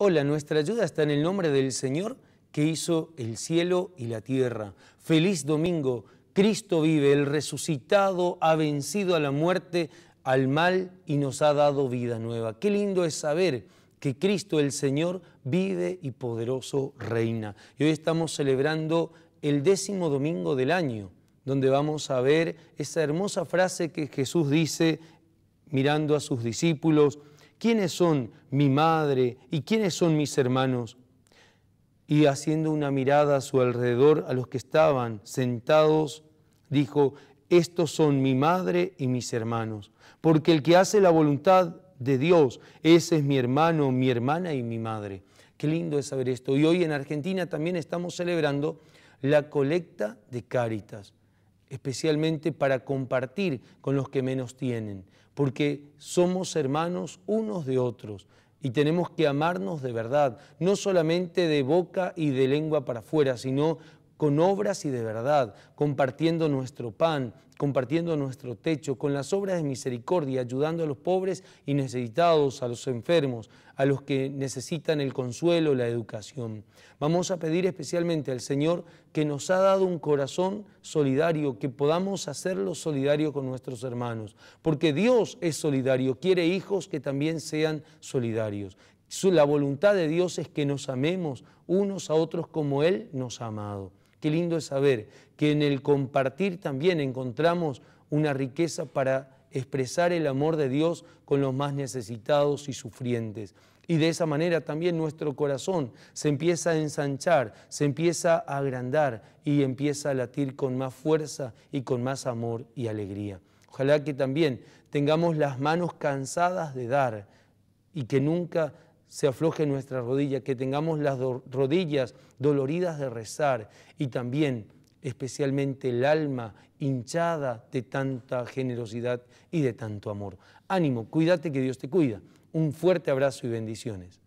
Hola, nuestra ayuda está en el nombre del Señor que hizo el cielo y la tierra. Feliz domingo, Cristo vive, el resucitado ha vencido a la muerte, al mal y nos ha dado vida nueva. Qué lindo es saber que Cristo el Señor vive y poderoso reina. Y hoy estamos celebrando el décimo domingo del año, donde vamos a ver esa hermosa frase que Jesús dice mirando a sus discípulos, ¿quiénes son mi madre y quiénes son mis hermanos? Y haciendo una mirada a su alrededor, a los que estaban sentados, dijo, estos son mi madre y mis hermanos, porque el que hace la voluntad de Dios, ese es mi hermano, mi hermana y mi madre. Qué lindo es saber esto. Y hoy en Argentina también estamos celebrando la colecta de Cáritas, especialmente para compartir con los que menos tienen porque somos hermanos unos de otros y tenemos que amarnos de verdad, no solamente de boca y de lengua para afuera, sino con obras y de verdad, compartiendo nuestro pan, compartiendo nuestro techo, con las obras de misericordia, ayudando a los pobres y necesitados, a los enfermos, a los que necesitan el consuelo, la educación. Vamos a pedir especialmente al Señor que nos ha dado un corazón solidario, que podamos hacerlo solidario con nuestros hermanos, porque Dios es solidario, quiere hijos que también sean solidarios. La voluntad de Dios es que nos amemos unos a otros como Él nos ha amado. Qué lindo es saber que en el compartir también encontramos una riqueza para expresar el amor de Dios con los más necesitados y sufrientes. Y de esa manera también nuestro corazón se empieza a ensanchar, se empieza a agrandar y empieza a latir con más fuerza y con más amor y alegría. Ojalá que también tengamos las manos cansadas de dar y que nunca se afloje nuestra rodilla, que tengamos las rodillas doloridas de rezar y también especialmente el alma hinchada de tanta generosidad y de tanto amor. Ánimo, cuídate que Dios te cuida. Un fuerte abrazo y bendiciones.